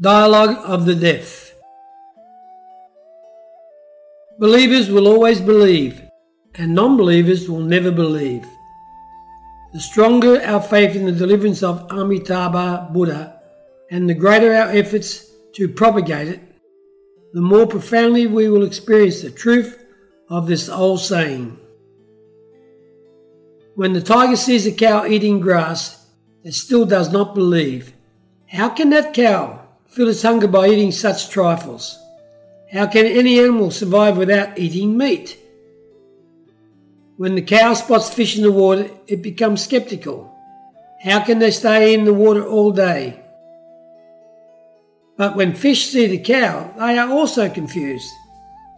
Dialogue of the Deaf. Believers will always believe, and non believers will never believe. The stronger our faith in the deliverance of Amitabha Buddha, and the greater our efforts to propagate it, the more profoundly we will experience the truth of this old saying. When the tiger sees a cow eating grass, it still does not believe. How can that cow fill its hunger by eating such trifles. How can any animal survive without eating meat? When the cow spots fish in the water, it becomes skeptical. How can they stay in the water all day? But when fish see the cow, they are also confused.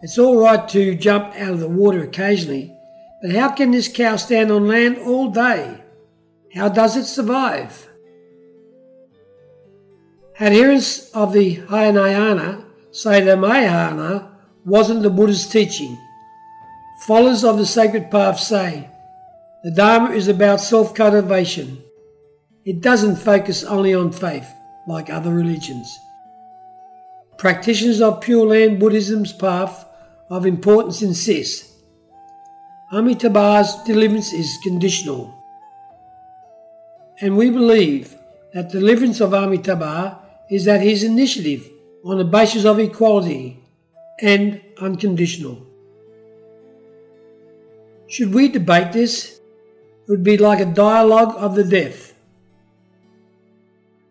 It's all right to jump out of the water occasionally, but how can this cow stand on land all day? How does it survive? Adherents of the Hinayana say the Mahayana wasn't the Buddha's teaching. Followers of the sacred path say the Dharma is about self cultivation. It doesn't focus only on faith like other religions. Practitioners of Pure Land Buddhism's path of importance insist Amitabha's deliverance is conditional. And we believe that deliverance of Amitabha is that his initiative on the basis of equality and unconditional. Should we debate this, it would be like a dialogue of the deaf.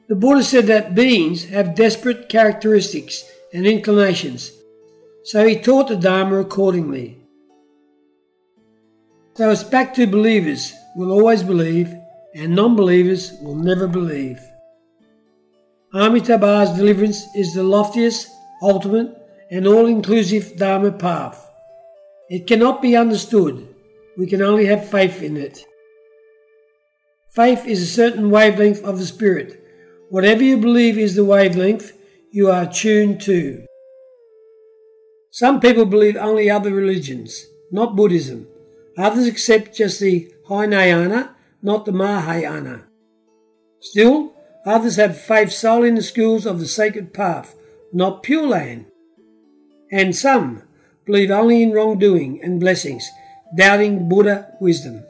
The Buddha said that beings have desperate characteristics and inclinations, so he taught the Dharma accordingly. So it's back to believers will always believe, and non believers will never believe. Amitabha's deliverance is the loftiest, ultimate, and all inclusive Dharma path. It cannot be understood. We can only have faith in it. Faith is a certain wavelength of the Spirit. Whatever you believe is the wavelength you are tuned to. Some people believe only other religions, not Buddhism. Others accept just the Hinayana, not the Mahayana. Still, Others have faith solely in the schools of the sacred path, not Pure Land. And some believe only in wrongdoing and blessings, doubting Buddha wisdom.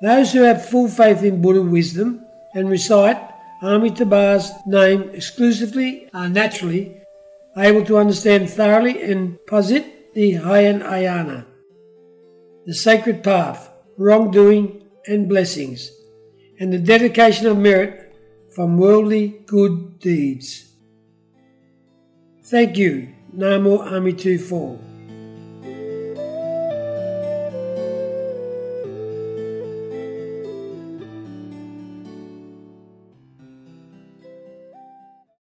Those who have full faith in Buddha wisdom and recite Amitabha's name exclusively are naturally able to understand thoroughly and posit the Hinayana, the sacred path, wrongdoing and blessings and the dedication of merit from worldly good deeds. Thank you, Namo Amituofo.